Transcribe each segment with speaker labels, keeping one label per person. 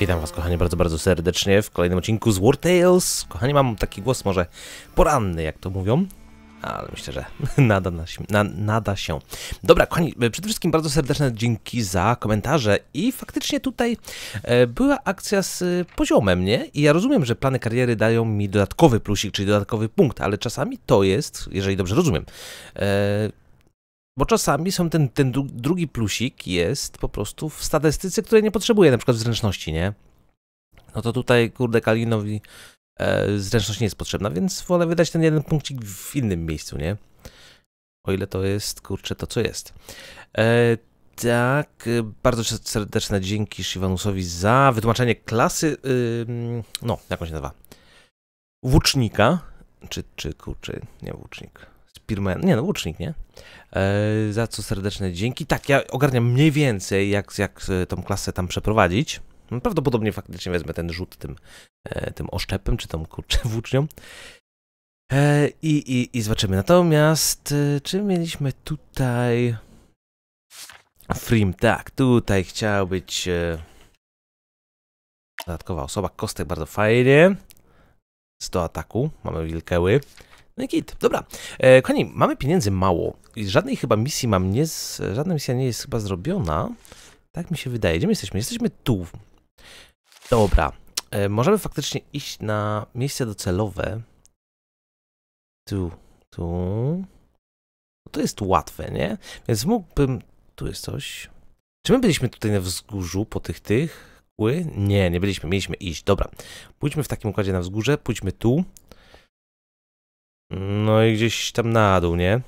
Speaker 1: Witam was kochani bardzo, bardzo serdecznie w kolejnym odcinku z War Tales. Kochani, mam taki głos może poranny, jak to mówią, ale myślę, że nada, na, na, nada się. Dobra, kochani, przede wszystkim bardzo serdeczne dzięki za komentarze i faktycznie tutaj e, była akcja z e, poziomem, nie? I ja rozumiem, że plany kariery dają mi dodatkowy plusik, czyli dodatkowy punkt, ale czasami to jest, jeżeli dobrze rozumiem, e, bo czasami są ten, ten drugi plusik jest po prostu w statystyce, której nie potrzebuje, na przykład w zręczności, nie? No to tutaj, kurde, Kalinowi e, zręczność nie jest potrzebna, więc wolę wydać ten jeden punkcik w innym miejscu, nie? O ile to jest, kurczę, to co jest. E, tak, bardzo serdeczne dzięki Shivanusowi za wytłumaczenie klasy, no, jak on się nazywa? Włócznika, czy, czy, kurczę, nie włócznik, Spearman, nie no, włócznik, nie? E, za co serdeczne dzięki. Tak, ja ogarniam mniej więcej, jak, jak tą klasę tam przeprowadzić. No, prawdopodobnie faktycznie wezmę ten rzut tym, e, tym oszczepem, czy tą kurczę włócznią. E, i, i, I zobaczymy. Natomiast, czy mieliśmy tutaj... Frim, tak, tutaj chciał być dodatkowa osoba. Kostek bardzo fajnie. 100 ataku, mamy wilkeły. No i git. Dobra. E, kochani, mamy pieniędzy mało. I żadnej chyba misji mam nie... Z, żadna misja nie jest chyba zrobiona. Tak mi się wydaje. Gdzie my jesteśmy? Jesteśmy tu. Dobra. E, możemy faktycznie iść na miejsce docelowe. Tu. Tu. To jest łatwe, nie? Więc mógłbym... Tu jest coś. Czy my byliśmy tutaj na wzgórzu po tych tych? Nie, nie byliśmy. Mieliśmy iść. Dobra. Pójdźmy w takim układzie na wzgórze. Pójdźmy tu. No i gdzieś tam na dół, nie?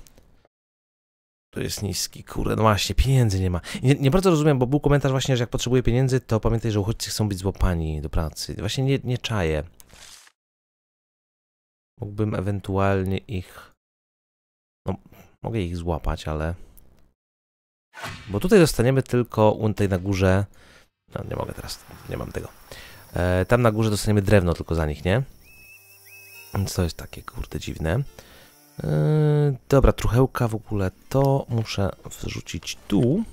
Speaker 1: To jest niski, kurde, no właśnie, pieniędzy nie ma. Nie, nie, bardzo rozumiem, bo był komentarz właśnie, że jak potrzebuje pieniędzy, to pamiętaj, że uchodźcy chcą być złapani do pracy. Właśnie nie, nie czaję. Mógłbym ewentualnie ich... No, mogę ich złapać, ale... Bo tutaj dostaniemy tylko tutaj na górze... No, nie mogę teraz, nie mam tego. E, tam na górze dostaniemy drewno tylko za nich, nie? To jest takie, kurde, dziwne. Yy, dobra, truchełka w ogóle to muszę wrzucić tu.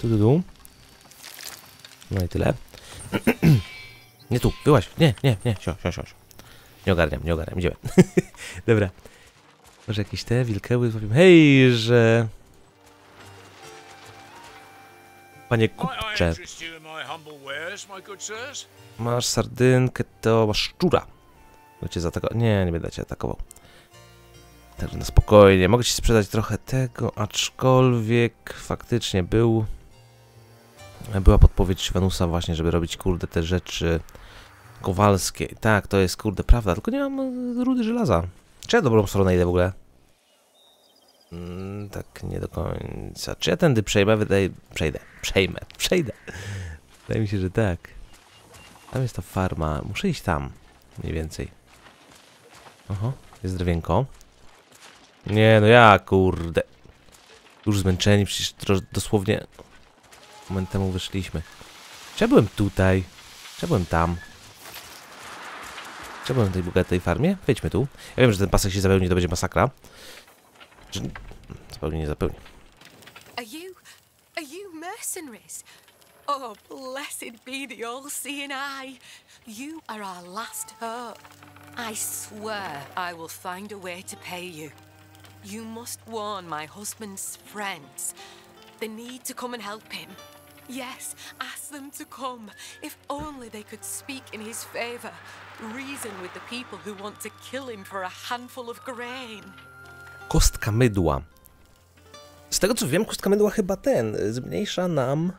Speaker 1: Tu, tu, tu. No i tyle. nie tu, byłaś. Nie, nie, nie, sio, sio, sio. Nie ogarniam, nie ogarniam, idziemy. dobra. Może jakieś te wilkeły. Hej, że... Panie kupcze. Masz sardynkę, to szczura. Mogę cię zaatakować. Nie, nie będę cię atakował. Także na spokojnie. Mogę ci sprzedać trochę tego, aczkolwiek faktycznie był... Była podpowiedź Shivanusa właśnie, żeby robić, kurde, te rzeczy kowalskie. Tak, to jest, kurde, prawda, tylko nie mam e, rudy żelaza. Czy ja dobrą stronę idę w ogóle? Mm, tak, nie do końca. Czy ja tędy przejmę? Wydaje... Przejdę. Przejmę. Przejdę. Wydaje mi się, że tak. Tam jest ta farma. Muszę iść tam. Mniej więcej. Oho, jest drewienko. Nie, no ja, kurde. Już zmęczeni, przecież dosłownie moment temu wyszliśmy. Czy byłem tutaj? Czy byłem tam? Czy byłem w tej bogatej farmie? Wejdźmy tu. Ja wiem, że ten pasek się zapełni, to będzie masakra. Czy... Zupełnie nie zapełni. Are you... Are you mercenaries? Oh, blessed be the all-seeing eye. You are our last hope. I swear I will find a way to pay you. You must warn my husband's friends. They need to come and help him. Yes, ask them to come. If only they could speak in his favor. Reason with the people who want to kill him for a handful of grain. Kostka mydła. Z tego co wiem, kostka mydła chyba ten zmniejsza nam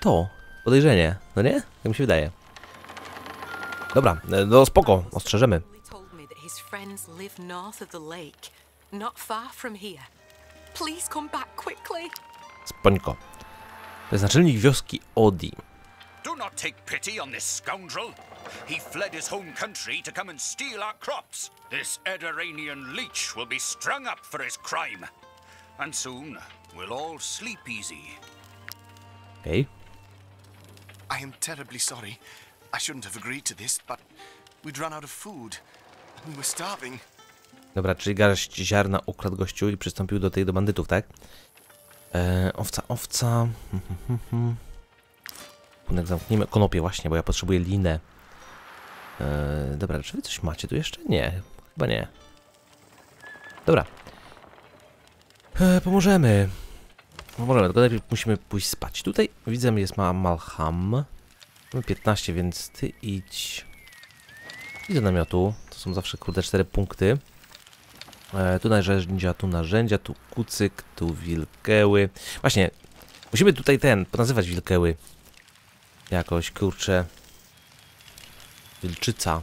Speaker 1: to podejrzenie, no nie? Jak mi się wydaje. Dobra, e, no spoko, ostrzeżemy. Spońko. To jest naczelnik wioski Odi. Do not take pity on this scoundrel. He fled his home country to come and steal our crops. This Ediranian leech will be strung up for his crime. And soon we'll all sleep easy. Okay. I am terribly sorry. I shouldn't have agreed to this, but we'd run out of food. We were starving. Dobra, czyli garść ziarna ukradł gościu i przystąpił do tej do bandytów, tak? E, owca, owca. ekwipunek zamknijmy. Konopie właśnie, bo ja potrzebuję linę. Eee, dobra, czy wy coś macie tu jeszcze? Nie, chyba nie. Dobra. Eee, pomożemy. Pomożemy, tylko najpierw musimy pójść spać. Tutaj widzę, jest ma Malham. Mamy 15, więc ty idź. Idź do namiotu. To są zawsze kurde 4 punkty. E, tu narzędzia, tu narzędzia, tu kucyk, tu wilkeły. Właśnie, musimy tutaj ten, nazywać wilkeły. Jakoś, kurczę. Wilczyca.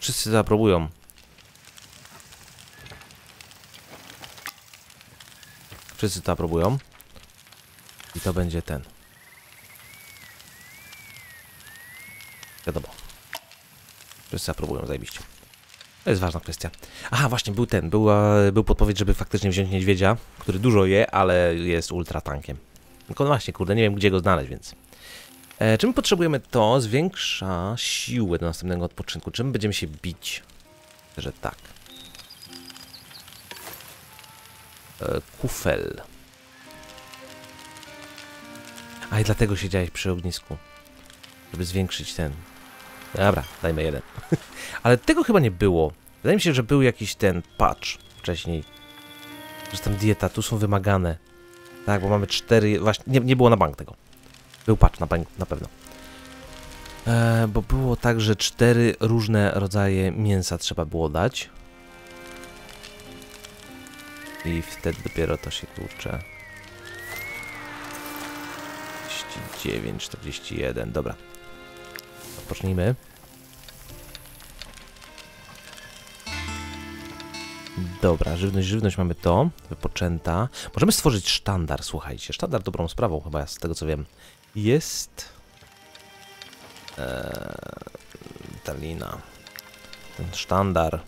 Speaker 1: Wszyscy zaaprobują. Wszyscy to aprobują. I to będzie ten. Wiadomo. Wszyscy aprobują, zajebiście. To jest ważna kwestia. Aha, właśnie, był ten, była, był podpowiedź, żeby faktycznie wziąć niedźwiedzia, który dużo je, ale jest ultra tankiem. Tylko no właśnie, kurde, nie wiem gdzie go znaleźć, więc... E, czy my potrzebujemy to? Zwiększa siłę do następnego odpoczynku. Czym będziemy się bić? Że tak. Kufel. A i dlatego siedziałeś przy ognisku. Żeby zwiększyć ten. Dobra, dajmy jeden. Ale tego chyba nie było. Wydaje mi się, że był jakiś ten patch wcześniej. Że tam dieta, tu są wymagane. Tak, bo mamy cztery. Właśnie, nie, nie było na bank tego. Był patch na bank na pewno. E, bo było tak, że cztery różne rodzaje mięsa trzeba było dać. I wtedy dopiero to się kurczę. 49, 41, dobra. Odpocznijmy. Dobra, żywność, żywność mamy to, wypoczęta. Możemy stworzyć sztandar, słuchajcie. Sztandar dobrą sprawą chyba, z tego co wiem. Jest... Eee, Talina. Ten sztandar.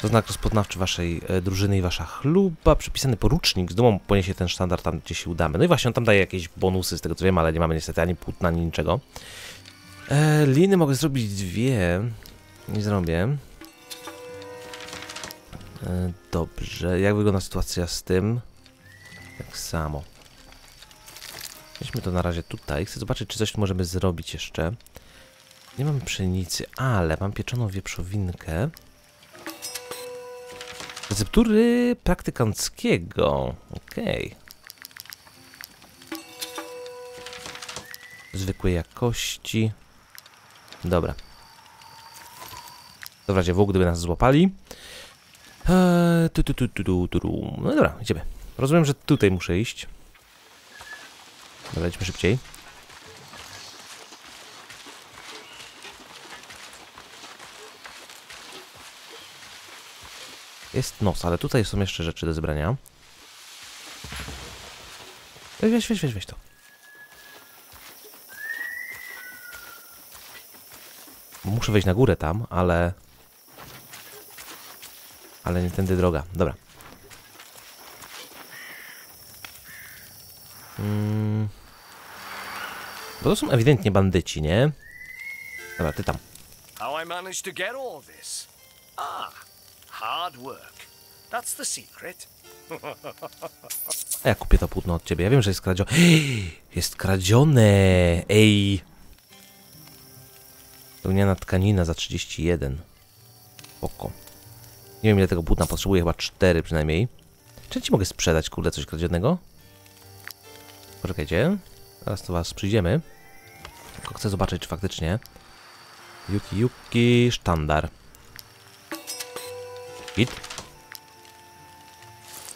Speaker 1: To znak rozpoznawczy waszej e, drużyny i wasza chluba. Przypisany porucznik z dumą poniesie ten sztandar tam, gdzie się udamy. No i właśnie on tam daje jakieś bonusy, z tego co wiem, ale nie mamy niestety ani płótna, ani niczego. E, liny mogę zrobić dwie. Nie zrobię. E, dobrze. Jak wygląda sytuacja z tym? Tak samo. Weźmy to na razie tutaj. Chcę zobaczyć, czy coś tu możemy zrobić jeszcze. Nie mam pszenicy, ale mam pieczoną wieprzowinkę. Receptury praktykanckiego. Okej. Okay. Zwykłej jakości. Dobra. Dobra, w gdyby nas złapali. Eee, tu, tu, tu, tu, tu, tu. No dobra, idziemy. Rozumiem, że tutaj muszę iść. Dobra, lećmy szybciej. Jest nos, ale tutaj są jeszcze rzeczy do zebrania. Weź, weź, weź, weź to. Muszę wejść na górę tam, ale... Ale nie tędy droga. Dobra. Hmm. Bo to są ewidentnie bandyci, nie? Dobra, ty tam. How I managed to get all this? Ah, hard work. That's the secret. A ja kupię to płótno od ciebie. Ja wiem, że jest kradzione. Jest kradzione! Ej! Wełniana tkanina za 31. Oko. Nie wiem ile tego płótna potrzebuję, chyba 4 przynajmniej. Czy ci mogę sprzedać, kurde, coś kradzionego? Poczekajcie. Zaraz do was przyjdziemy. Tylko chcę zobaczyć, czy faktycznie... Yuki Yuki sztandar. Hit.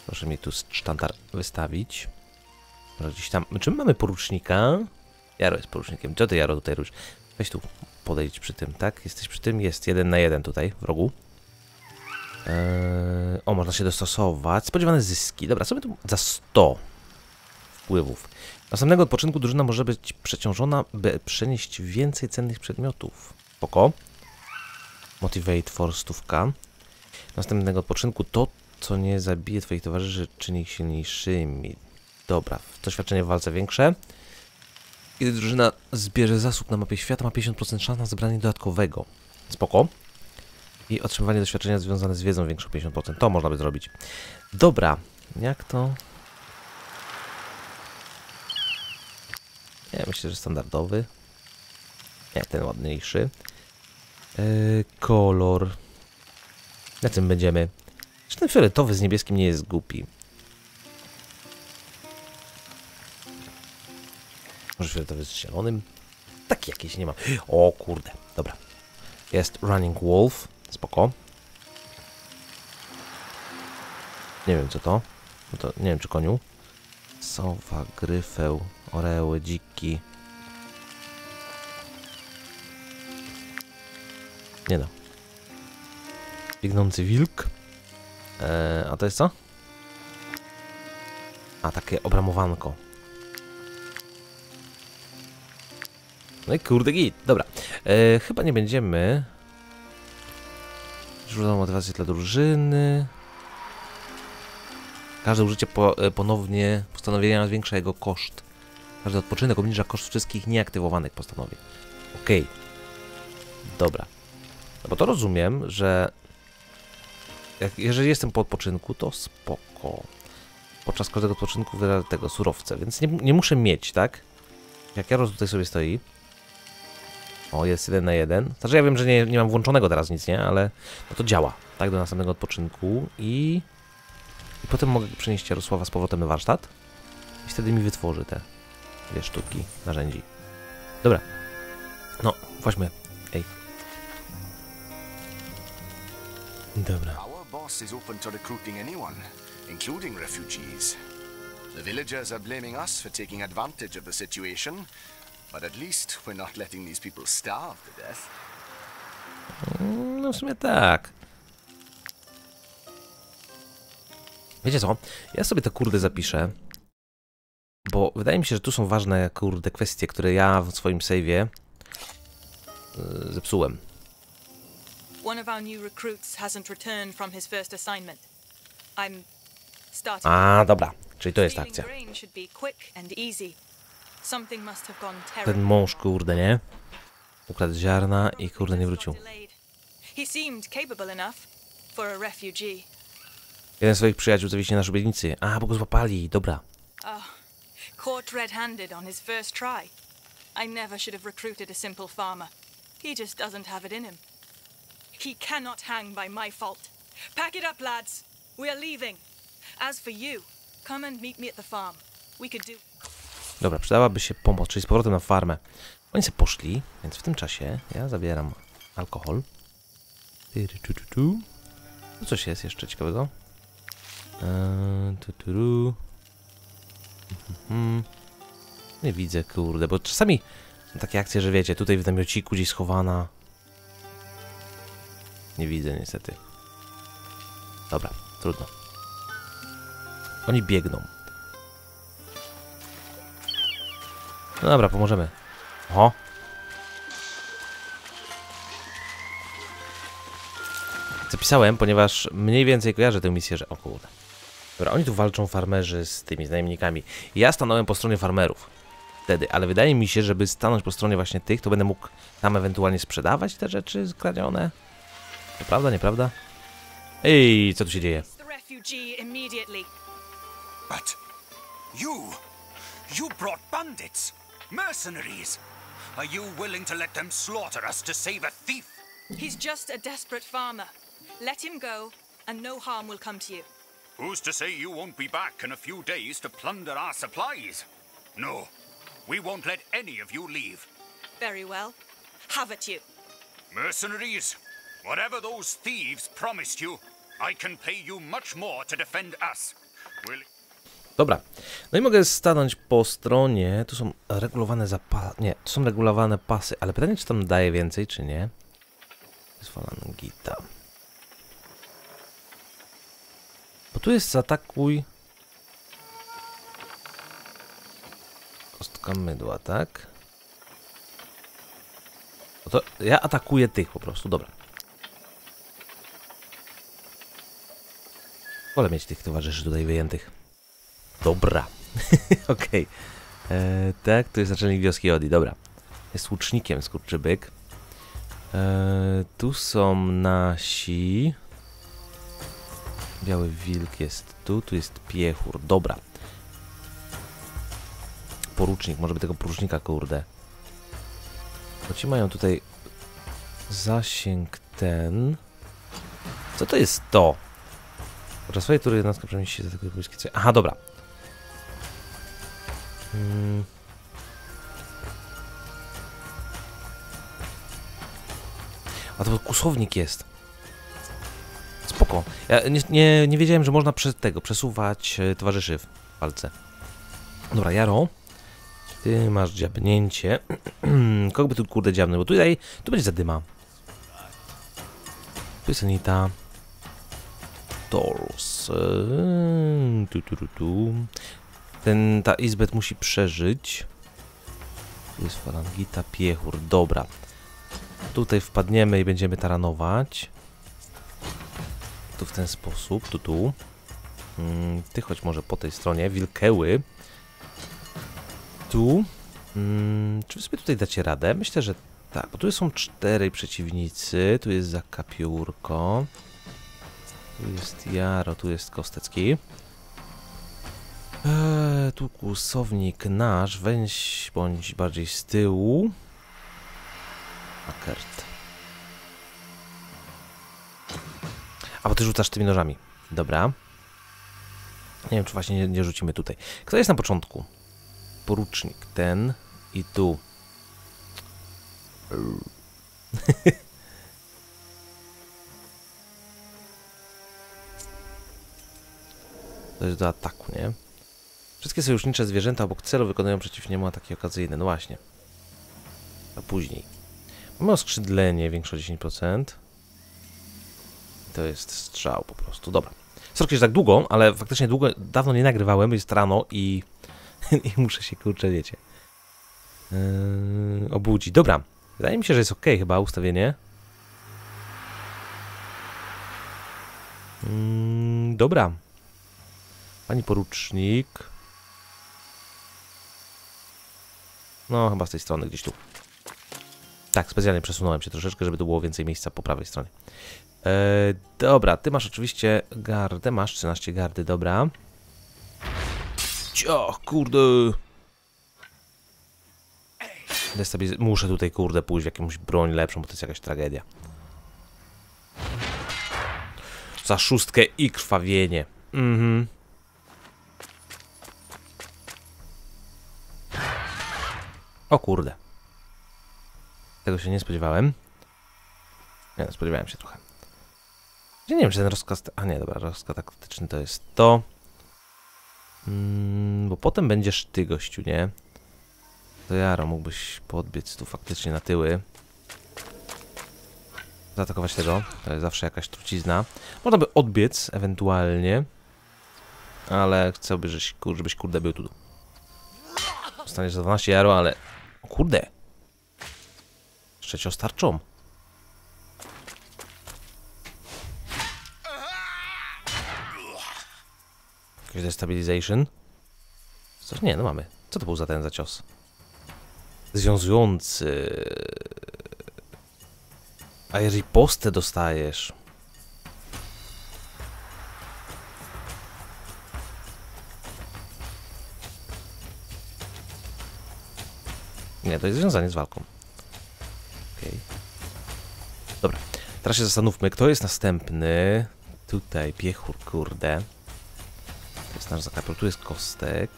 Speaker 1: Proszę mi tu sztandar wystawić. Może gdzieś tam... Czy my mamy porucznika? Jaro jest porucznikiem. Co ty, Jaro, tutaj robisz? Weź tu podejść przy tym, tak? Jesteś przy tym? Jest jeden na jeden tutaj, w rogu. Eee, o, można się dostosować. Spodziewane zyski. Dobra, sobie tu za 100 wpływów. Następnego odpoczynku drużyna może być przeciążona, by przenieść więcej cennych przedmiotów. Poko. Motivate for stówka następnego poczynku, to co nie zabije twoich towarzyszy czyni ich silniejszymi. Dobra, doświadczenie w walce większe. Kiedy drużyna zbierze zasób na mapie świata, ma 50% szans na zebranie dodatkowego. Spoko. I otrzymywanie doświadczenia związane z wiedzą większą 50%. To można by zrobić. Dobra, jak to... Ja myślę, że standardowy. Nie, ten ładniejszy. Yy, kolor. Na tym będziemy. Czy ten fioletowy z niebieskim nie jest głupi? Może fioletowy z zielonym? Taki jakiś nie ma. O kurde, dobra. Jest Running Wolf. Spoko. Nie wiem co to. No to nie wiem czy koniu. Sowa, gryfeł, oreły, dziki. Nie no. Biegnący wilk. Eee, a to jest co? A, takie obramowanko. No i kurde git, dobra. Eee, chyba nie będziemy... Źródło motywacji dla drużyny. Każde użycie po, e, ponownie postanowienia zwiększa jego koszt. Każdy odpoczynek obniża koszt wszystkich nieaktywowanych postanowień. Okej. Okay. Dobra. No bo to rozumiem, że jak, jeżeli jestem po odpoczynku, to spoko. Podczas każdego odpoczynku wyrażę tego surowce, więc nie, nie muszę mieć, tak? Jak Jaros tutaj sobie stoi. O, jest jeden na jeden. Znaczy ja wiem, że nie, nie mam włączonego teraz nic, nie? Ale no to działa, tak? Do następnego odpoczynku i... I potem mogę przenieść Jarosława z powrotem na warsztat. I wtedy mi wytworzy te dwie sztuki narzędzi. Dobra. No, właśnie. Ej. Dobra.
Speaker 2: Boss is open to recruiting anyone, including refugees. The villagers are blaming us for taking advantage of the situation, but at least we're not letting these people starve to death.
Speaker 1: Mm, No w sumie tak. Wiecie co? Ja sobie to kurde zapiszę. Bo wydaje mi się, że tu są ważne kurde kwestie, które ja w swoim save'ie yy, zepsułem.
Speaker 3: One of our new recruits hasn't returned from his first assignment. I'm starting.
Speaker 1: A, dobra. Czyli to jest akcja. Ten mąż kurde, nie? Ukradł ziarna i kurde nie wrócił. Jeden z swoich przyjaciół zawiśnie na szubienicy. A, bo go złapali. Dobra.
Speaker 3: Oh, caught red-handed on his first try. I never should have recruited a simple farmer. He just doesn't have it in him. He cannot hang by my fault. Pack it up, lads. We are leaving. As for you, come and meet me at the farm. We could do.
Speaker 1: Dobra, przydałaby się pomoc, czyli z powrotem na farmę. Oni sobie poszli, więc w tym czasie ja zabieram alkohol. Tu, coś jest jeszcze ciekawego. Tu, tu. Mhm. Nie widzę, kurde, bo czasami takie akcje, że wiecie, tutaj w namiociku gdzieś schowana. Nie widzę niestety. Dobra, trudno. Oni biegną. No dobra, pomożemy. Oho. Zapisałem, ponieważ mniej więcej kojarzę tę misję, że... O kurde. Dobra, oni tu walczą farmerzy z tymi najemnikami. Ja stanąłem po stronie farmerów. Wtedy, ale wydaje mi się, żeby stanąć po stronie właśnie tych, to będę mógł tam ewentualnie sprzedawać te rzeczy skradzione. To prawda, nieprawda? Ej, co tu się dzieje?
Speaker 3: The refugee immediately.
Speaker 4: But you, you brought bandits, mercenaries. Are you willing to let them slaughter us to save a thief?
Speaker 3: He's just a desperate farmer. Let him go, and no harm will come to you.
Speaker 4: Who's to say you won't be back in a few days to plunder our supplies? No, we won't let any of you leave.
Speaker 3: Very well. Have at you.
Speaker 4: Mercenaries, whatever those thieves promised you, I can pay you much more to defend us. Will
Speaker 1: Dobra. No i mogę stanąć po stronie. Tu są regulowane zapasy. Nie, tu są regulowane pasy, ale pytanie, czy tam daje więcej, czy nie. To jest falangita. Bo tu jest zaatakuj. Kostka mydła, tak? No to ja atakuję tych po prostu, dobra. Wolę mieć tych towarzyszy tutaj wyjętych. Dobra. Okej. E, Tak, tu jest naczelnik wioski Odi, dobra. Jest łucznikiem skurczybyk. E, tu są nasi. Biały wilk jest tu, tu jest piechur, dobra. porucznik, może by tego porucznika, kurde. Bo ci mają tutaj zasięg ten. Co to jest to? Podczas swojej tury jednostka przemieści się do tego bliskie cele. Aha, dobra. Hmm. A to kusownik jest. Spoko. Ja nie, nie, nie wiedziałem, że można przez tego przesuwać e, towarzyszy w walce. Dobra, Jaro. Ty masz dziabnięcie. Kogo by tu kurde dziabnął? Bo tutaj tu będzie zadyma. Tu jest Anita. Taurus. Eee, Tu, tu, tu, tu. Ten, ta Izbet musi przeżyć. Tu jest falangita, piechur. Dobra. Tutaj wpadniemy i będziemy taranować. Tu w ten sposób, tu, tu. Mm, ty chodź może po tej stronie. Wilkeły. Tu. Mm, czy wy sobie tutaj dacie radę? Myślę, że tak, bo tu są cztery przeciwnicy. Tu jest Zakapiórko. Tu jest Jaro, tu jest Kostecki. Eee, tu kłusownik nasz. Weź bądź bardziej z tyłu. Akert. A bo ty rzucasz tymi nożami. Dobra. Nie wiem, czy właśnie nie, nie rzucimy tutaj. Kto jest na początku? Porucznik. Ten i tu. Jest do ataku, nie? Wszystkie sojusznicze zwierzęta obok celu wykonują przeciw niemu ataki okazyjne. No właśnie. A później. Mamy oskrzydlenie, większe o 10%. To jest strzał po prostu. Dobra. Sorki, że tak długo, ale faktycznie długo, dawno nie nagrywałem, jest rano i, i muszę się, kurczę, wiecie, yy, obudzić. Dobra. Wydaje mi się, że jest ok chyba ustawienie. Mm, dobra. Pani porucznik. No, chyba z tej strony, gdzieś tu. Tak, specjalnie przesunąłem się troszeczkę, żeby tu było więcej miejsca po prawej stronie. E, dobra, ty masz oczywiście gardę, masz 13 gardy, dobra. Ciach, kurde. Muszę tutaj, kurde, pójść w jakąś broń lepszą, bo to jest jakaś tragedia. Za szóstkę i krwawienie. Mhm. O kurde. Tego się nie spodziewałem. Nie, spodziewałem się trochę. Nie wiem, czy ten rozkaz... A nie, dobra, rozkaz taktyczny to jest to. Mm, bo potem będziesz ty, gościu, nie? To Jaro, mógłbyś podbiec tu faktycznie na tyły. Zaatakować tego. To jest zawsze jakaś trucizna. Można by odbiec ewentualnie. Ale żeś, kur- żebyś kurde był tu. Staniesz za 12 Jaro, ale... O kurde! Jeszcze cios tarczą. Jakiś destabilization? Coś nie, no mamy. Co to był za ten za cios? Związujący. A jeżeli postę dostajesz. Nie, to jest związanie z walką. Okej. Dobra, teraz się zastanówmy, kto jest następny. Tutaj piechur, kurde. To jest nasz zakapior, tu jest kostek.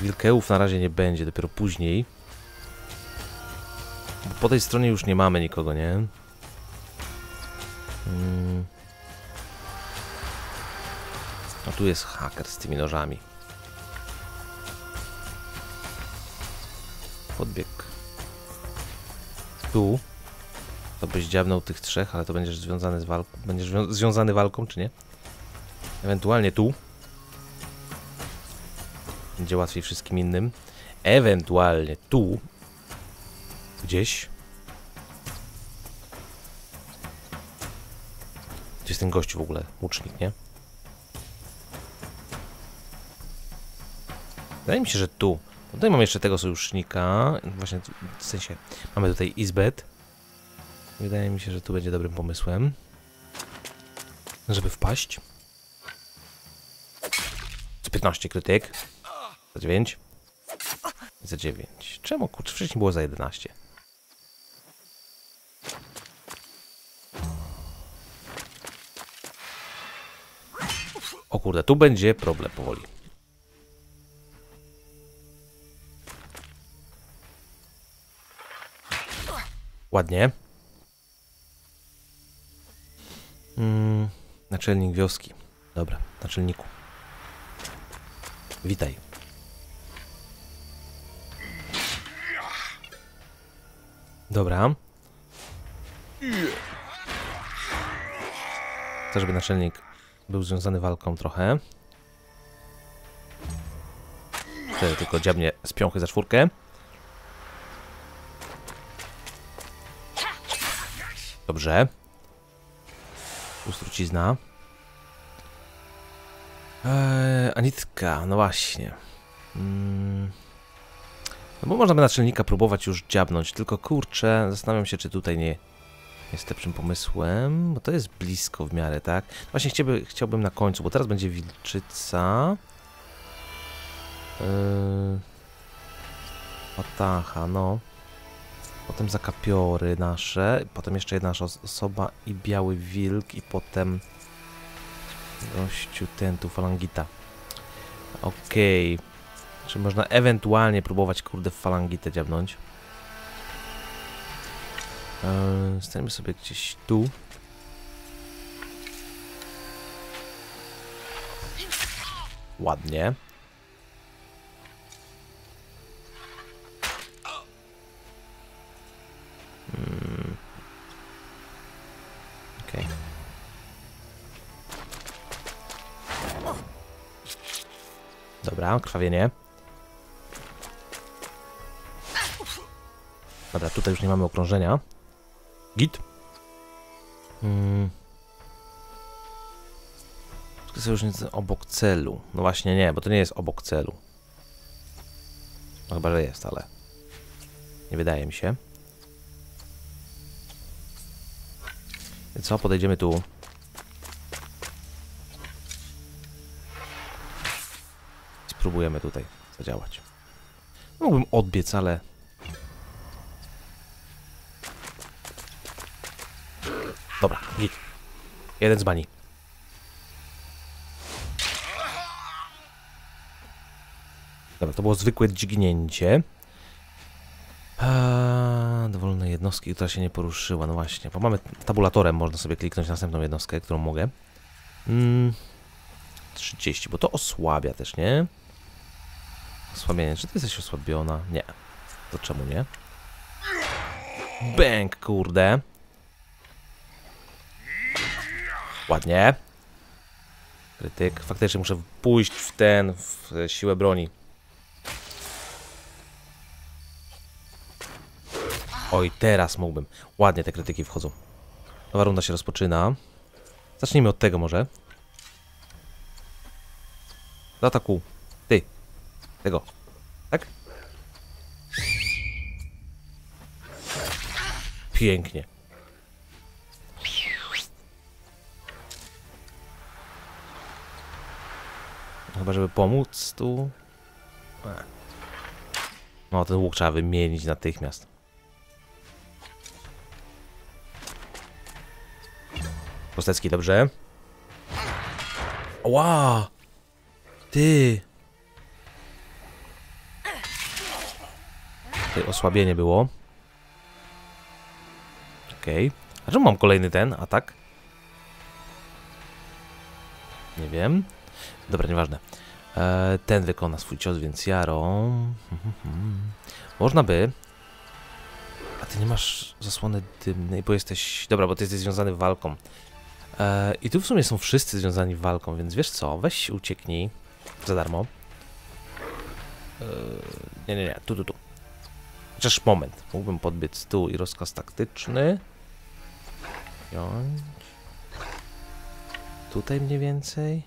Speaker 1: Wilkełów na razie nie będzie, dopiero później. Bo po tej stronie już nie mamy nikogo, nie? Mm. A tu jest haker z tymi nożami. Podbieg. Tu. To byś dziabnął tych trzech, ale to będziesz związany z walką. Będziesz zwią- związany walką, czy nie? Ewentualnie tu. Będzie łatwiej wszystkim innym. Ewentualnie tu. Gdzieś. Gdzie jest ten gościu w ogóle? Łucznik, nie? Wydaje mi się, że tu. Tutaj mamy jeszcze tego sojusznika. Właśnie w sensie mamy tutaj Izbet. Wydaje mi się, że tu będzie dobrym pomysłem. Żeby wpaść. 115 krytyk. 9. Za 9. Czemu? Kurczę, wcześniej było za 11. O kurde, tu będzie problem powoli. Ładnie. Mm, naczelnik wioski. Dobra, naczelniku. Witaj. Dobra. Chcę, żeby naczelnik był związany walką trochę. Wtedy tylko dziabnie z piąchy za czwórkę. Dobrze. Ustrucizna. Eee, Anitka, no właśnie. Mm. No bo można by naczelnika próbować już dziabnąć, tylko kurczę, zastanawiam się, czy tutaj nie jest lepszym pomysłem, bo to jest blisko w miarę, tak? Właśnie chciałby, chciałbym na końcu, bo teraz będzie wilczyca. Yy... Patacha, no. Potem zakapiory nasze, potem jeszcze jedna nasza os- osoba i biały wilk i potem gościu ten tu falangita. Okej. Czy można ewentualnie próbować kurde falangitę dziabnąć? Eee, stańmy sobie gdzieś tu. Ładnie. Dobra, krwawienie. Dobra, tutaj już nie mamy okrążenia. Git. Hmm. Nic obok celu. No właśnie nie, bo to nie jest obok celu. No chyba, że jest, ale nie wydaje mi się. Co, podejdziemy tu. Spróbujemy tutaj zadziałać. Mógłbym odbiec, ale Dobra, git. Jeden z bani. Dobra, to było zwykłe dźgnięcie. Eee, dowolne jednostki, która się nie poruszyła. No właśnie, bo mamy tabulatorem, można sobie kliknąć następną jednostkę, którą mogę. Mm, 30, bo to osłabia też, nie? Osłabienie. Czy ty jesteś osłabiona? Nie. To czemu nie? Bęk, kurde. Ładnie. Krytyk. Faktycznie muszę pójść w ten, w siłę broni. Oj, teraz mógłbym. Ładnie te krytyki wchodzą. Nowa runda się rozpoczyna. Zacznijmy od tego może. Do ataku. Ty. Tego. Tak? Pięknie. Chyba, żeby pomóc tu. No, ten łuk trzeba wymienić natychmiast. Kostecki, dobrze. Ła! Ty! Tutaj osłabienie było. Okej. Okay. A czemu mam kolejny ten atak? Nie wiem. Dobra, nieważne. E, ten wykona swój cios, więc Jaro. Można by. A ty nie masz zasłony dymnej, bo jesteś. Dobra, bo ty jesteś związany walką. E, I tu w sumie są wszyscy związani walką, więc wiesz co? Weź ucieknij za darmo. E, nie, nie, nie, tu, tu, tu. Chociaż moment. Mógłbym podbiec tu i rozkaz taktyczny. Wziąć. Tutaj mniej więcej.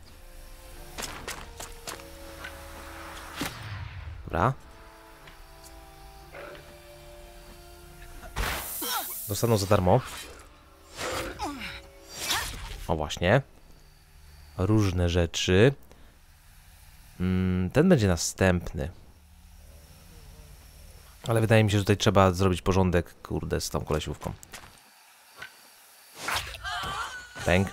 Speaker 1: Dobra. Dostaną za darmo. O właśnie. Różne rzeczy. Mm, ten będzie następny. Ale wydaje mi się, że tutaj trzeba zrobić porządek, kurde, z tą kolesiówką. Pęk.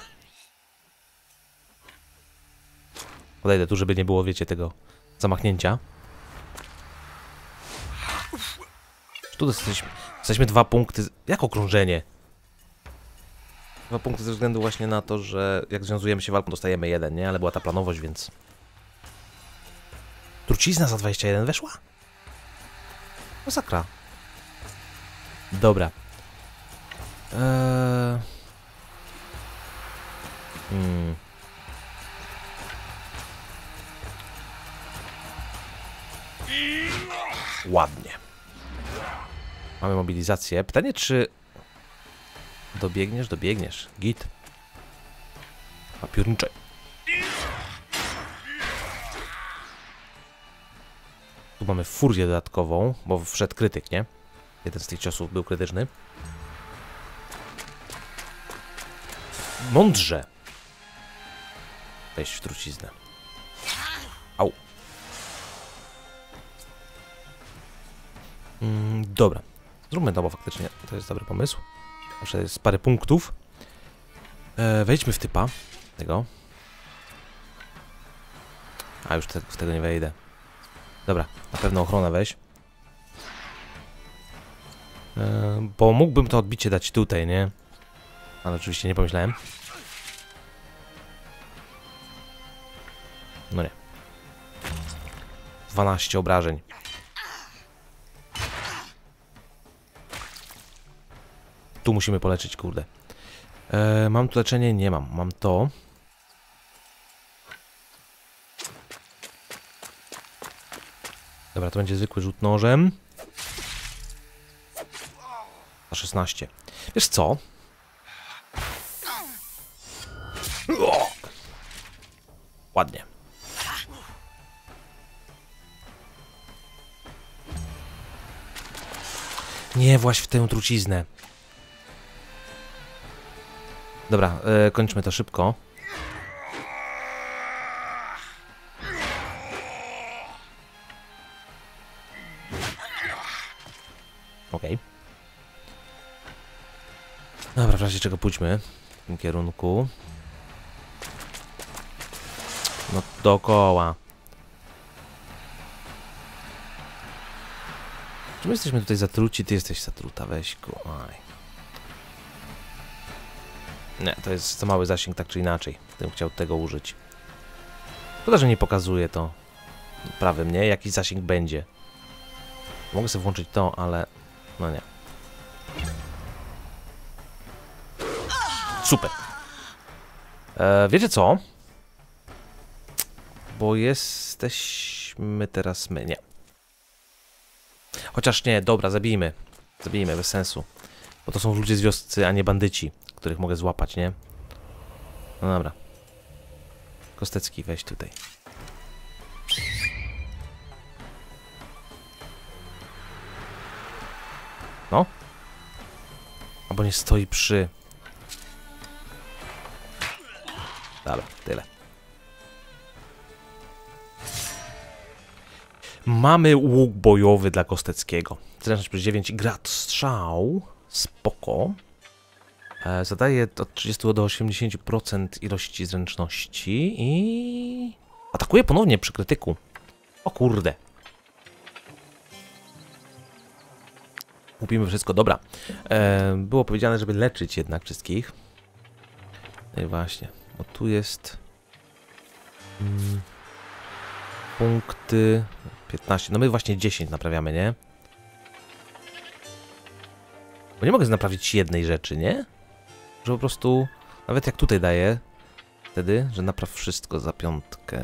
Speaker 1: Podejdę tu, żeby nie było, wiecie, tego zamachnięcia. Tu jesteśmy, jesteśmy dwa punkty. Jak okrążenie? Dwa punkty ze względu właśnie na to, że jak związujemy się walką, dostajemy jeden, nie? Ale była ta planowość, więc... Trucizna za 21 weszła? Masakra. Dobra. Eee... Hmm. Ładnie. Mamy mobilizację. Pytanie, czy dobiegniesz? Dobiegniesz. Git. Papiorniczej. Mamy furię dodatkową, bo wszedł krytyk, nie? Jeden z tych ciosów był krytyczny. Mądrze. Wejść w truciznę. Au. Mm, dobra. Zróbmy to, bo faktycznie to jest dobry pomysł. Zawsze jest parę punktów. E, wejdźmy w typa tego. A, już te, w tego nie wejdę. Dobra, na pewno ochronę weź. E, bo mógłbym to odbicie dać tutaj, nie? Ale oczywiście nie pomyślałem. No nie. 12 obrażeń. Tu musimy poleczyć, kurde. E, mam tu leczenie? Nie mam. Mam to. Dobra, to będzie zwykły rzut nożem. Na 16. Wiesz co? O! Ładnie. Nie właź w tę truciznę. Dobra, e, kończmy to szybko. Dobra, w razie czego pójdźmy w tym kierunku. No dookoła. Czy my jesteśmy tutaj zatruci? Ty jesteś zatruta, weź Aj. Nie, to jest za mały zasięg tak czy inaczej. Gdybym chciał tego użyć. Szkoda, że nie pokazuje to prawym, nie? Jaki zasięg będzie. Mogę sobie włączyć to, ale... No nie. Super. E, wiecie co? Bo jesteśmy teraz my, nie. Chociaż nie, dobra, zabijmy. Zabijmy, bez sensu. Bo to są ludzie z wioscy, a nie bandyci, których mogę złapać, nie? No dobra. Kostecki, weź tutaj. No. Albo nie stoi przy... Dobra, tyle. Mamy łuk bojowy dla Kosteckiego. Zręczność plus 9, grat strzał. Spoko. E, zadaje od 30 do 80% ilości zręczności i... Atakuje ponownie przy krytyku. O kurde. Kupimy wszystko, dobra. E, było powiedziane, żeby leczyć jednak wszystkich. No i właśnie, bo tu jest... Mm, punkty 15. No my właśnie 10 naprawiamy, nie? Bo nie mogę naprawić jednej rzeczy, nie? Że po prostu, nawet jak tutaj daję, wtedy, że napraw wszystko za piątkę.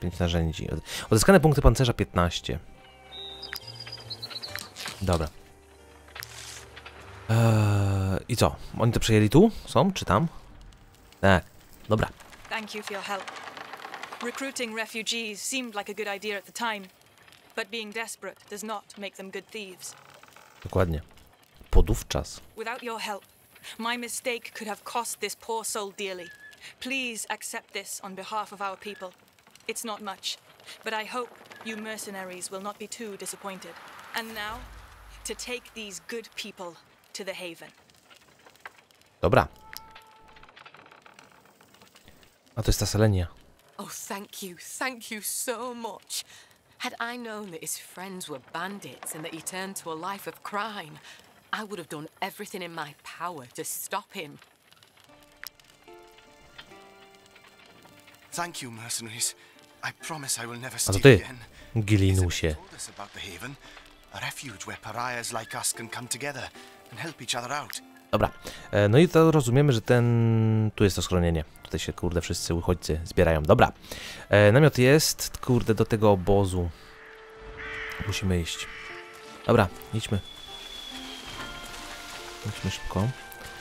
Speaker 1: 5 narzędzi. Odzyskane punkty pancerza 15. Dobra. Eee, I co? Oni to przejęli tu? Są? Czy tam? Tak. Dobra.
Speaker 3: Thank you for your help. Recruiting refugees seemed like a good idea at the time, but being desperate does not make them good thieves.
Speaker 1: Dokładnie. Podówczas.
Speaker 3: Without your help, my mistake could have cost this poor soul dearly. Please accept this on behalf of our people. It's not much, but I hope you mercenaries will not be too disappointed. And now, to take these good people to the Haven.
Speaker 1: Dobra. A to jest ta Selenia.
Speaker 5: Oh, thank you, thank you so much. Had I known that his friends were bandits and that he turned to a life of crime, I would have done everything in my power to stop him.
Speaker 2: Thank you, mercenaries. I promise I will never
Speaker 1: A to
Speaker 2: steal
Speaker 1: ty,
Speaker 2: again.
Speaker 1: Gilinusie.
Speaker 2: Isabel told us about the Haven, a refuge where pariahs like us can come together and help each other out.
Speaker 1: Dobra. E, no i to rozumiemy, że ten... Tu jest to schronienie. Tutaj się, kurde, wszyscy uchodźcy zbierają. Dobra. E, namiot jest, kurde, do tego obozu. Musimy iść. Dobra, idźmy. Idźmy szybko.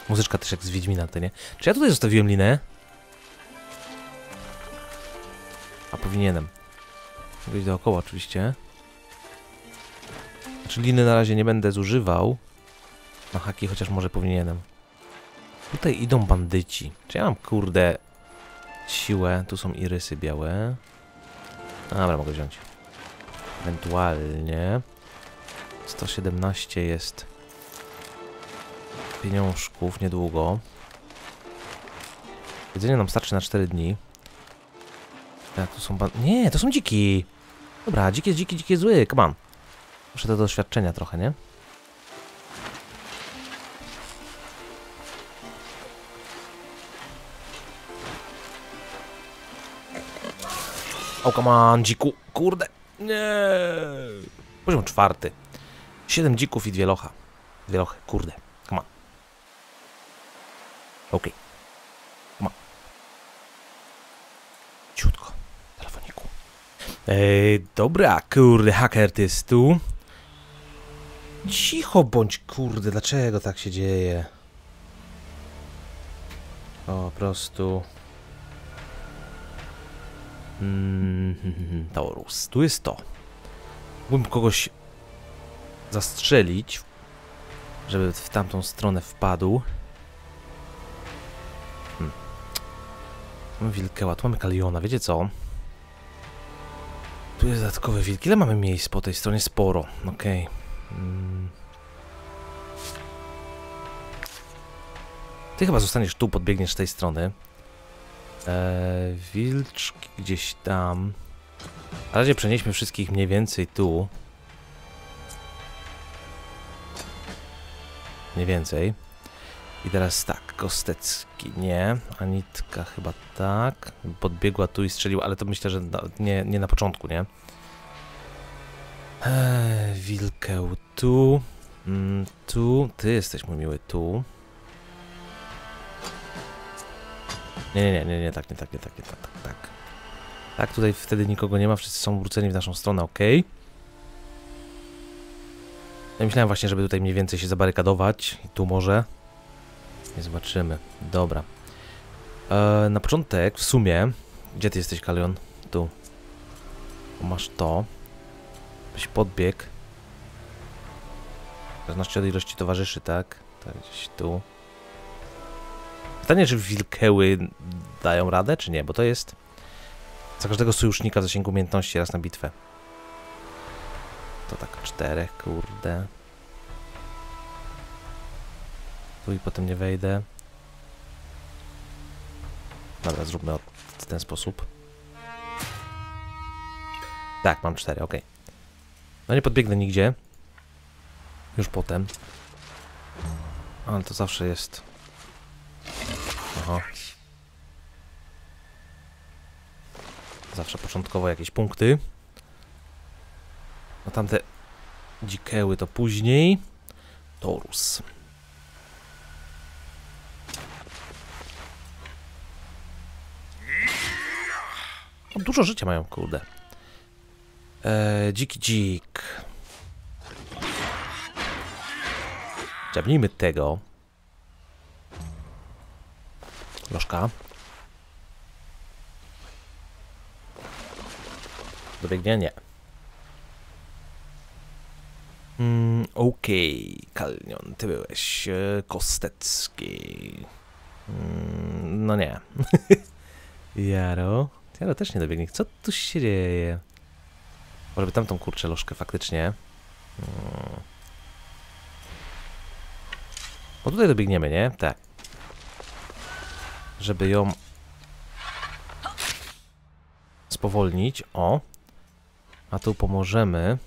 Speaker 1: Muzyczka też jak z Wiedźmina, to nie? Czy ja tutaj zostawiłem linę? A powinienem. Mogę iść dookoła oczywiście. Znaczy liny na razie nie będę zużywał. Na haki chociaż może powinienem. Tutaj idą bandyci. Czy ja mam kurde siłę? Tu są irysy białe. Dobra, mogę wziąć. Ewentualnie. 117 jest pieniążków niedługo. Jedzenie nam starczy na 4 dni. Tak, tu są ban... Nie, to są dziki! Dobra, dziki jest dziki, dziki jest zły, come on. Muszę to doświadczenia trochę, nie? O, come on, dziku. Kurde. Nie. Poziom czwarty. Siedem dzików i dwie locha. Dwie lochy, kurde. Come on. Okej. Come on. Ciutko. Telefoniku. Ej, dobra, kurde, haker ty jest tu. Cicho bądź, kurde, dlaczego tak się dzieje? Po prostu... Mm, Taurus. Tu jest to. Mógłbym kogoś zastrzelić, żeby w tamtą stronę wpadł. Hmm. Mamy wilkeła, tu mamy kaliona, wiecie co? Tu jest dodatkowe wilki. Ile mamy miejsc po tej stronie? Sporo, okej. Mm. Ty chyba zostaniesz tu, podbiegniesz z tej strony. Eee, wilczki gdzieś tam. Na razie przenieśmy wszystkich mniej więcej tu. Mniej więcej. I teraz tak, Kostecki nie, Anitka chyba tak. Podbiegła tu i strzeliła, ale to myślę, że na, nie, nie na początku, nie? Eee, Wilkeł tu. Mm, tu, ty jesteś mój miły tu. Nie, nie, nie, nie, nie, tak, nie, tak, nie, tak, nie, tak, tak, tak. Tak, tutaj wtedy nikogo nie ma, wszyscy są wróceni w naszą stronę, ok. Ja myślałem właśnie, żeby tutaj mniej więcej się zabarykadować. I tu może. Nie zobaczymy. Dobra. E, na początek, w sumie... Gdzie ty jesteś, Kalion? Tu. Masz to. Byś podbiegł. W zależności od ilości towarzyszy, tak? Tak, gdzieś tu. Pytanie, czy wilkeły dają radę, czy nie? Bo to jest za każdego sojusznika w zasięgu umiejętności raz na bitwę. To tak czterech, kurde. Tu i potem nie wejdę. Dobra, zróbmy w ten sposób. Tak, mam cztery, ok. No nie podbiegnę nigdzie. Już potem. Ale to zawsze jest... Aha. Zawsze początkowo jakieś punkty. No tamte dzikeły to później. Torus. O, dużo życia mają, kurde. Eee, dziki dzik. Dziabnijmy tego. Lożka. Dobiegnie? Nie. Mm, Okej, Kalnion, ty byłeś e, Kostecki. Mm, no nie. Jaro? Jaro też nie dobiegnie. Co tu się dzieje? Może by tamtą kurczę lożkę faktycznie. Hmm. Bo tutaj dobiegniemy, nie? Tak. Żeby ją spowolnić. O. A tu pomożemy.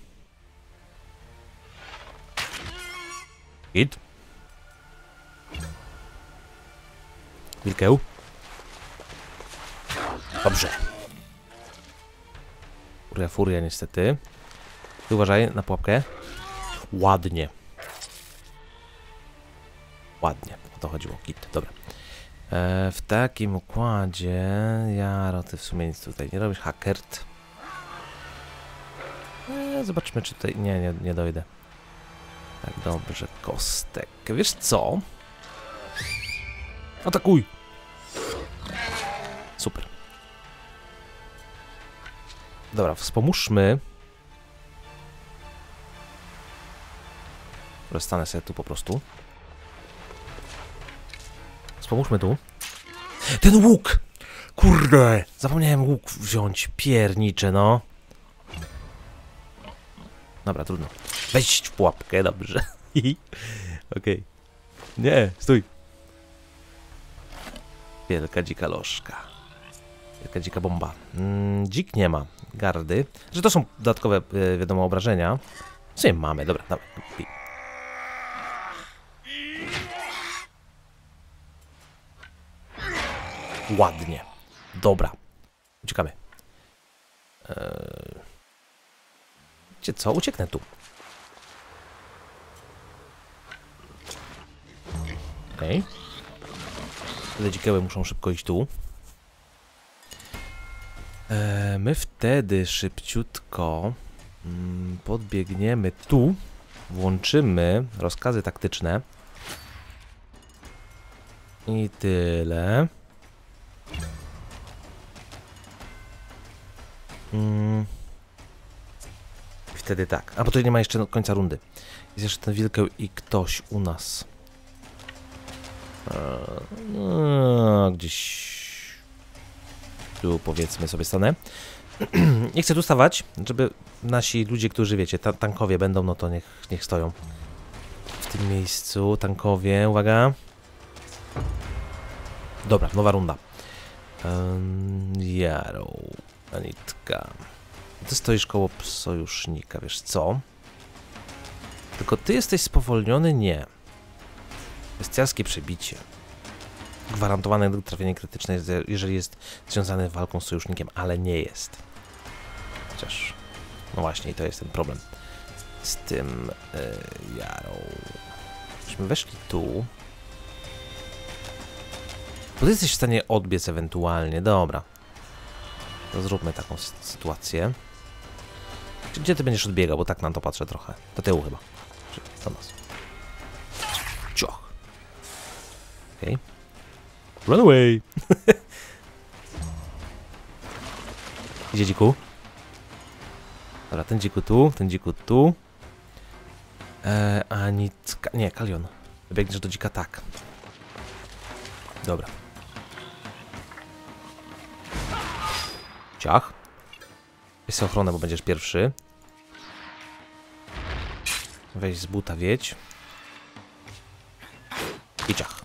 Speaker 1: Hit. Wilkeł. Dobrze. Furia, furia niestety. Ty uważaj na pułapkę. Ładnie. Ładnie. O to chodziło. Git. Dobra. E, w takim układzie... Jaro, ty w sumie nic tutaj nie robisz. Hackert. E, zobaczmy, czy tutaj... Nie, nie, nie dojdę. Tak, dobrze. Kostek. Wiesz co? Atakuj! Super. Dobra, wspomóżmy. Stanę sobie tu po prostu. Wspomóżmy tu. Ten łuk! Kurde! Zapomniałem łuk wziąć. Piernicze, no. Dobra, trudno. Wejść w pułapkę, dobrze. Okej. Okay. Nie, stój. Wielka dzika lożka. Wielka dzika bomba. Mm, dzik nie ma. Gardy. Że to są dodatkowe, e, wiadomo, obrażenia. Co mamy? Dobra, dawaj. Ładnie. Dobra. Uciekamy. Eee... Co? Ucieknę tu. Okej. Okay. Te dzikeły muszą szybko iść tu. Eee, my wtedy szybciutko mm, podbiegniemy tu. Włączymy rozkazy taktyczne. I tyle. Mm. Wtedy tak. A bo tutaj nie ma jeszcze końca rundy. Jest jeszcze ten wilkeł i ktoś u nas. Eee, gdzieś tu powiedzmy sobie stanę. nie chcę tu stawać, żeby nasi ludzie, którzy wiecie, ta tankowie będą, no to niech, niech stoją w tym miejscu. Tankowie, uwaga. Dobra, nowa runda. Um. Anitka. Ty stoisz koło sojusznika, wiesz co? Tylko ty jesteś spowolniony? Nie. Bestialskie przebicie. Gwarantowane trafienie krytyczne, jeżeli jest związane z walką z sojusznikiem, ale nie jest. Chociaż... No właśnie, to jest ten problem. Z tym yy, Jarą. Myśmy weszli tu. Bo ty jesteś w stanie odbiec ewentualnie. Dobra. To zróbmy taką sytuację. Gdzie ty będziesz odbiegał, bo tak na to patrzę trochę. Do tyłu chyba. Do nas. Cioch. Okej. Okay. Run away! Gdzie dziku? Dobra, ten dziku tu, ten dziku tu. Eee, ani... Nie, Kalion. Biegniesz do dzika tak. Dobra. Ciach. Weź ochronę, bo będziesz pierwszy. Weź z buta wiedź. I ciach.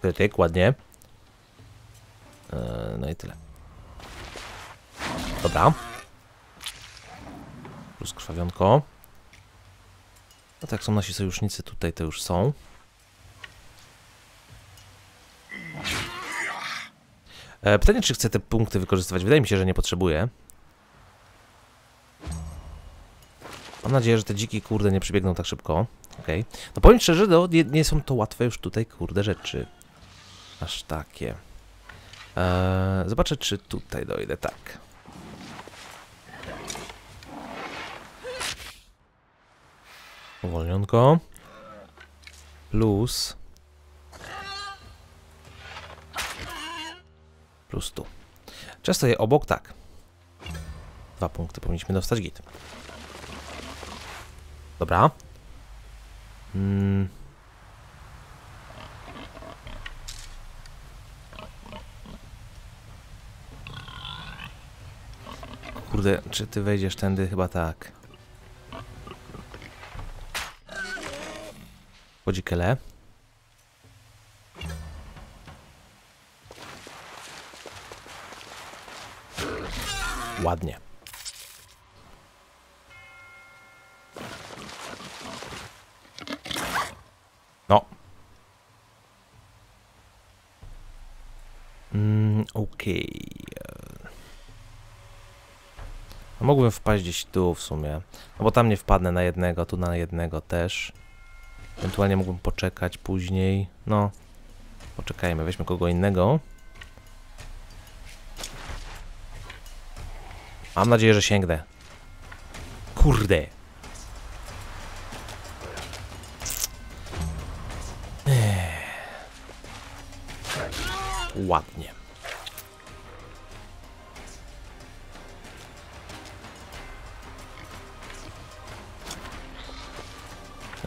Speaker 1: Krytyk, ładnie. Eee, no i tyle. Dobra. Plus krwawionko. No tak, są nasi sojusznicy tutaj, to już są. Pytanie, czy chcę te punkty wykorzystywać? Wydaje mi się, że nie potrzebuję. Mam nadzieję, że te dziki, kurde, nie przybiegną tak szybko. Okej. Okay. No powiem szczerze, no, nie, nie, są to łatwe już tutaj, kurde, rzeczy. Aż takie. Eee, zobaczę, czy tutaj dojdę. Tak. Uwolnionko. Plus. Plus tu. Często je obok, tak. Dwa punkty powinniśmy dostać git. Dobra. Hmm. Kurde, czy ty wejdziesz tędy? Chyba tak. Chodzikele. Ładnie. No. Mm, Okej. No Mógłbym wpaść gdzieś tu w sumie. No bo tam nie wpadnę na jednego, tu na jednego też. Ewentualnie mógłbym poczekać później. No. Poczekajmy, weźmy kogo innego. Mam nadzieję, że sięgnę. Kurde. Ładnie.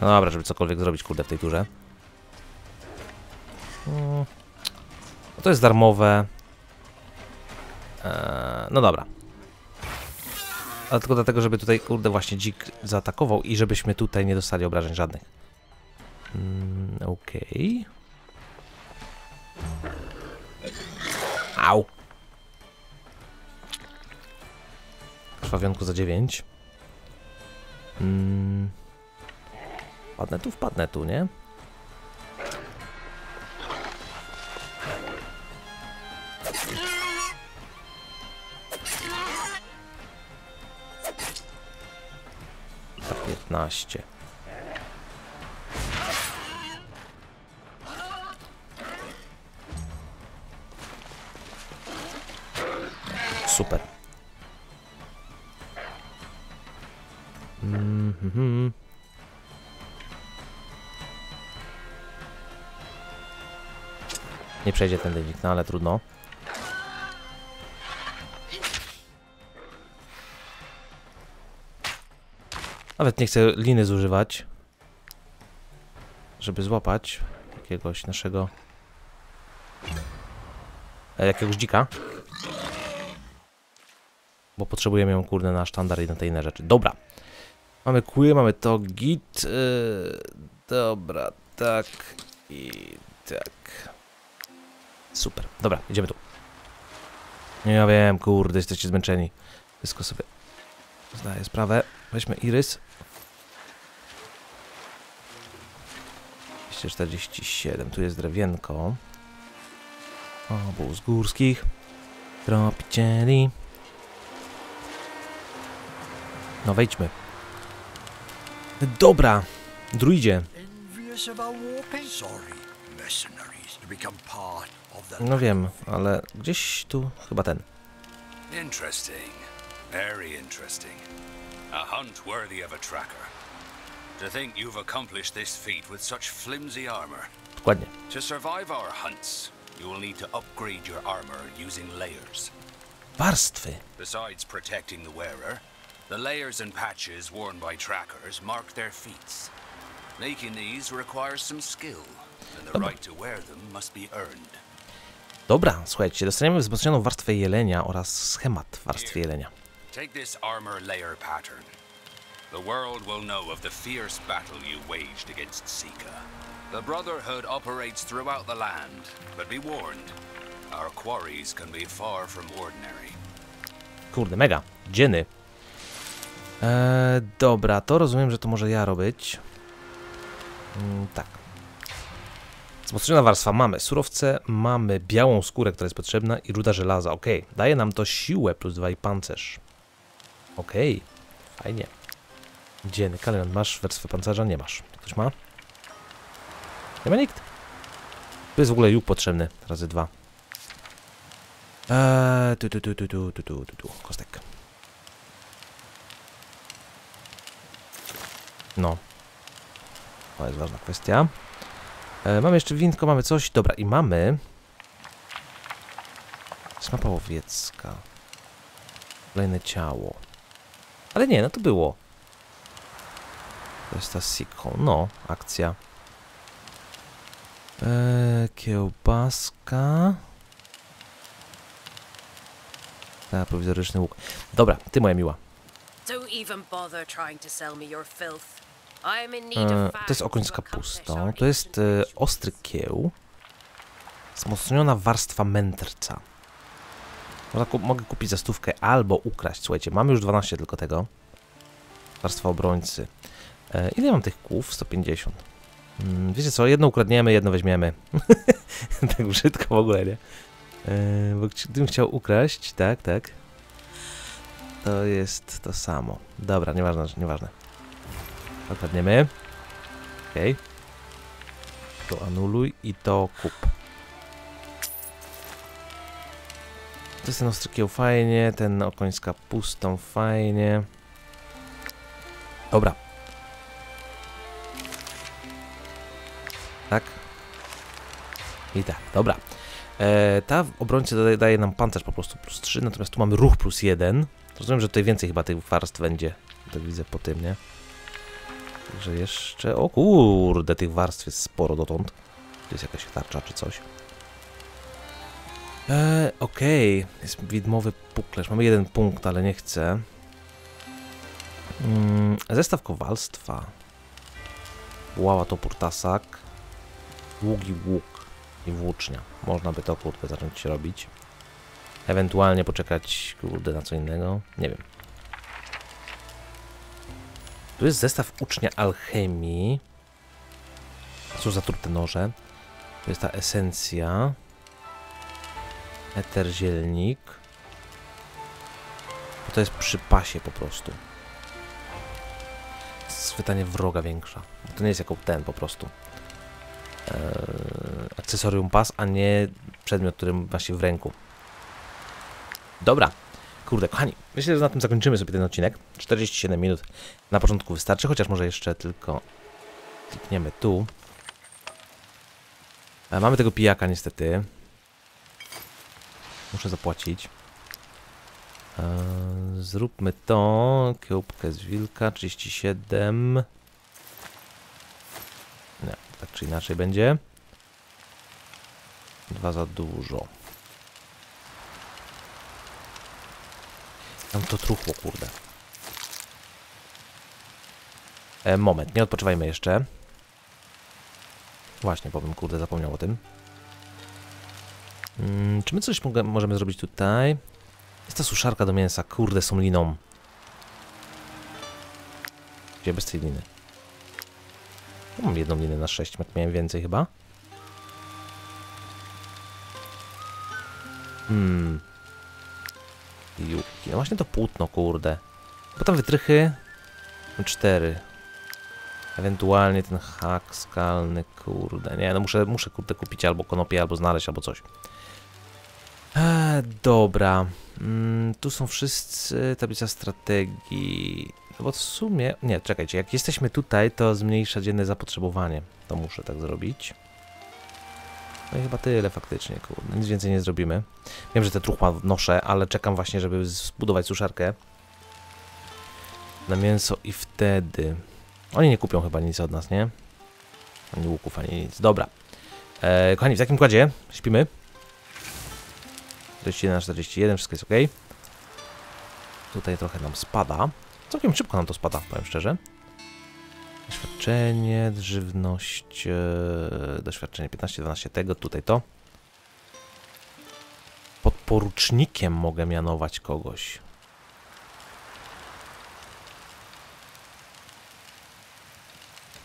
Speaker 1: No dobra, żeby cokolwiek zrobić, kurde, w tej turze. Mm. No to jest darmowe. Eee, no dobra. Ale tylko dlatego, żeby tutaj, kurde, właśnie dzik zaatakował i żebyśmy tutaj nie dostali obrażeń żadnych. Mm, Okej. Au. Krwawionku za 9. Mm. Wpadnę tu, wpadnę tu, nie? 15. Super. Mhm. Nie przejdzie ten wynik, no ale trudno. Nawet nie chcę liny zużywać, żeby złapać jakiegoś naszego... E, jakiegoś dzika. Bo potrzebujemy ją, kurde, na sztandar i na te inne rzeczy. Dobra. Mamy kły, mamy to git. Yy, dobra, tak i tak. Super. Dobra, idziemy tu. Ja wiem, kurde, jesteście zmęczeni. Wszystko sobie zdaję sprawę. Weźmy Irys. 247, tu jest drewienko. Obóz górskich. Tropicieli. No wejdźmy. Dobra, druidzie. No wiem, ale gdzieś tu chyba ten.
Speaker 4: Interesting. Very interesting. A hunt worthy of a tracker. To think you've accomplished this feat with such flimsy armor.
Speaker 1: Dokładnie.
Speaker 4: To survive our hunts, you will need to upgrade your armor using layers.
Speaker 1: Warstwy.
Speaker 4: Besides protecting the wearer, the layers and patches worn by trackers mark their feats. Making these requires some skill, and the right to wear them must be earned.
Speaker 1: Dobra, słuchajcie, dostaniemy wzmocnioną warstwę jelenia oraz schemat warstwy jelenia.
Speaker 4: Take this armor layer pattern. The world will know of the fierce battle you waged against Sika. The Brotherhood operates throughout the land, but be warned, our quarries can be far from ordinary.
Speaker 1: Kurde, mega. Dzieny. Eee, dobra, to rozumiem, że to może ja robić. Mm, tak. Wzmocniona warstwa mamy. Surowce mamy białą skórę, która jest potrzebna i ruda żelaza. Ok, daje nam to siłę plus 2 i pancerz. Ok, fajnie. Dzieny, Kalion, masz warstwę pancerza? Nie masz. Ktoś ma? Nie ma nikt. Tu jest w ogóle łuk potrzebny. Razy dwa. Eee, tu, tu, tu, tu, tu, tu, tu, tu, tu. Kostek. No. To jest ważna kwestia. E, mamy jeszcze winko, mamy coś. Dobra, i mamy... Smapa łowiecka. Kolejne ciało. Ale nie, no to było. To jest ta sequel. No, akcja. Eee, kiełbaska. Ta, prowizoryczny łuk. Dobra, ty moja miła. E, to jest okoń z kapustą. To jest e, ostry kieł. Wzmocniona warstwa mędrca. Mogę kupić za stówkę albo ukraść. Słuchajcie, mamy już 12 tylko tego. Warstwa obrońcy. E, ile mam tych kłów? 150. Mm, wiecie co, jedno ukradniemy, jedno weźmiemy. tak brzydko w ogóle, nie? E, bo gdybym chciał ukraść, tak, tak. To jest to samo. Dobra, nieważne, nieważne. Okradniemy. Okej. To anuluj i to kup. To jest ten fajnie, ten okoń z kapustą fajnie. Dobra. Tak. I tak, dobra. E, ta w obrońcy daje, daje nam pancerz po prostu plus 3, natomiast tu mamy ruch plus 1. Rozumiem, że tutaj więcej chyba tych warstw będzie. Tak widzę po tym, nie? Także jeszcze... O kurde, tych warstw jest sporo dotąd. Tu jest jakaś tarcza czy coś. Eee, okej. Jest widmowy puklerz. Mamy jeden punkt, ale nie chcę. Mm, zestaw kowalstwa. Łała topór tasak. Długi łuk i włócznia. Można by to kurde zacząć robić. Ewentualnie poczekać kurde na co innego. Nie wiem. Tu jest zestaw ucznia alchemii. Cóż za trudne noże. To jest ta esencja. Eter zielnik. To jest przy pasie po prostu. Schwytanie wroga większa. To nie jest jako ten po prostu. Eee, akcesorium pas, a nie przedmiot, który się w ręku. Dobra. Kurde, kochani, myślę, że na tym zakończymy sobie ten odcinek. 47 minut na początku wystarczy, chociaż może jeszcze tylko klikniemy tu. E, mamy tego pijaka niestety. Muszę zapłacić. E, zróbmy to. Kiełbkę z wilka, 37. Nie, tak czy inaczej będzie. Dwa za dużo. Tam to truchło, kurde. E, moment, nie odpoczywajmy jeszcze. Właśnie, powiem, kurde, zapomniał o tym. Mm, czy my coś możemy zrobić tutaj? Jest ta suszarka do mięsa, kurde, są liną. Gdzie bez tej liny? Tu mam jedną linę na 6, jak miałem więcej chyba. Hmm. Juki. No właśnie to płótno, kurde. Bo tam wytrychy... Cztery. Ewentualnie ten hak skalny, kurde. Nie, no muszę, muszę kurde kupić albo konopię, albo znaleźć, albo coś. Eee, dobra. Mm, tu są wszyscy... Tablica strategii... No bo w sumie... Nie, czekajcie. Jak jesteśmy tutaj, to zmniejsza dzienne zapotrzebowanie. To muszę tak zrobić. No i chyba tyle faktycznie, kurde. Nic więcej nie zrobimy. Wiem, że te truchła noszę, ale czekam właśnie, żeby zbudować suszarkę. Na mięso i wtedy... Oni nie kupią chyba nic od nas, nie? Ani łuków, ani nic. Dobra. E, kochani, w takim kładzie śpimy. 41 na 41, wszystko jest ok. Tutaj trochę nam spada. Całkiem szybko nam to spada, powiem szczerze. Doświadczenie, żywność, e, doświadczenie 15-12 tego, tutaj to. Podporucznikiem mogę mianować kogoś.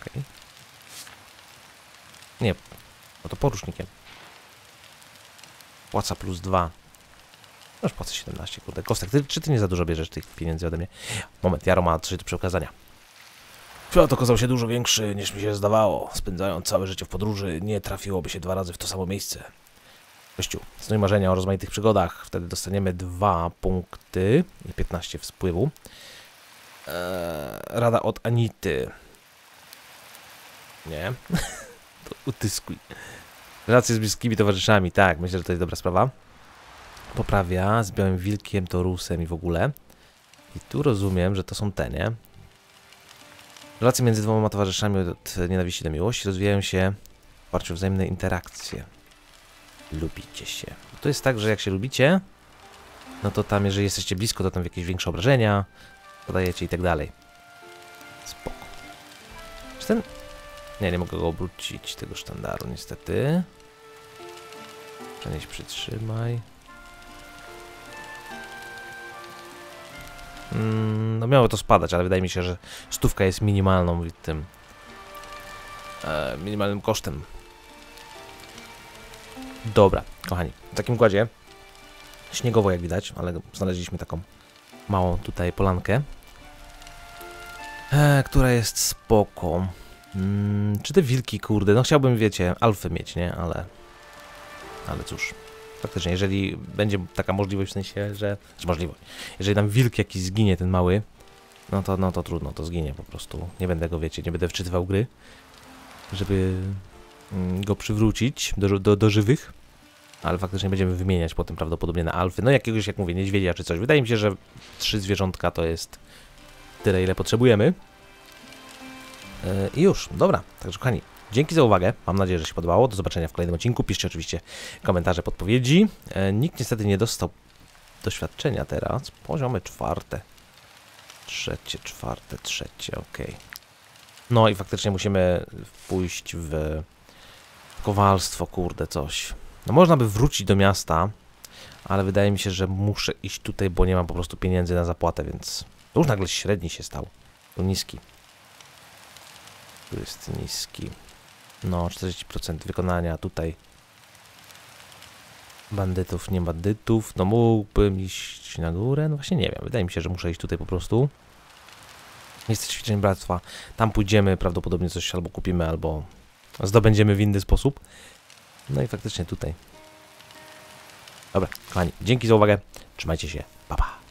Speaker 1: Okej. Nie, no to porucznikiem. Płaca plus 2. No już płacę 17, kurde. Kostek, ty, czy ty nie za dużo bierzesz tych pieniędzy ode mnie? Moment, Jaro ma 3 do przekazania. Świat okazał się dużo większy niż mi się zdawało. Spędzając całe życie w podróży, nie trafiłoby się dwa razy w to samo miejsce. Gościu, snuj marzenia o rozmaitych przygodach. Wtedy dostaniemy dwa punkty i 15 wpływu. Eee, rada od Anity. Nie. to utyskuj. Relacje z bliskimi towarzyszami. Tak, myślę, że to jest dobra sprawa. Poprawia z białym wilkiem, torusem i w ogóle. I tu rozumiem, że to są te, nie? Relacje między dwoma towarzyszami od nienawiści do miłości rozwijają się w oparciu o wzajemne interakcje. Lubicie się. To jest tak, że jak się lubicie, no to tam, jeżeli jesteście blisko, to tam jakieś większe obrażenia podajecie i tak dalej. Spoko. Czy ten... Nie, nie mogę go obrócić, tego sztandaru, niestety. Przenieś, przytrzymaj. Mm, no miało to spadać, ale wydaje mi się, że stówka jest minimalną tym... E, minimalnym kosztem. Dobra, kochani, w takim układzie śniegowo jak widać, ale znaleźliśmy taką małą tutaj polankę, e, która jest spoko. Mm, czy te wilki, kurde, no chciałbym, wiecie, alfy mieć, nie? Ale, ale cóż, faktycznie, jeżeli będzie taka możliwość, w sensie, że, że możliwość, jeżeli nam wilk jakiś zginie, ten mały, no to, no to trudno, to zginie po prostu. Nie będę go, wiecie, nie będę wczytywał gry, żeby mm, go przywrócić do, do, do żywych ale faktycznie będziemy wymieniać potem prawdopodobnie na alfy. No jakiegoś, jak mówię, niedźwiedzia czy coś. Wydaje mi się, że trzy zwierzątka to jest tyle, ile potrzebujemy. Yy, I już, dobra. Także kochani, dzięki za uwagę. Mam nadzieję, że się podobało. Do zobaczenia w kolejnym odcinku. Piszcie oczywiście komentarze, podpowiedzi. Yy, nikt niestety nie dostał doświadczenia teraz. Poziomy czwarte. Trzecie, czwarte, trzecie, ok. No i faktycznie musimy pójść w kowalstwo, kurde, coś. No można by wrócić do miasta, ale wydaje mi się, że muszę iść tutaj, bo nie mam po prostu pieniędzy na zapłatę, więc... To już nagle średni się stał. Tu niski. Tu jest niski. No, 40% wykonania tutaj. Bandytów, nie bandytów. No mógłbym iść na górę? No właśnie nie wiem. Wydaje mi się, że muszę iść tutaj po prostu. Jest ćwiczeń bractwa. Tam pójdziemy, prawdopodobnie coś albo kupimy, albo zdobędziemy w inny sposób. No i faktycznie tutaj. Dobra, kochani, dzięki za uwagę. Trzymajcie się. Pa, pa.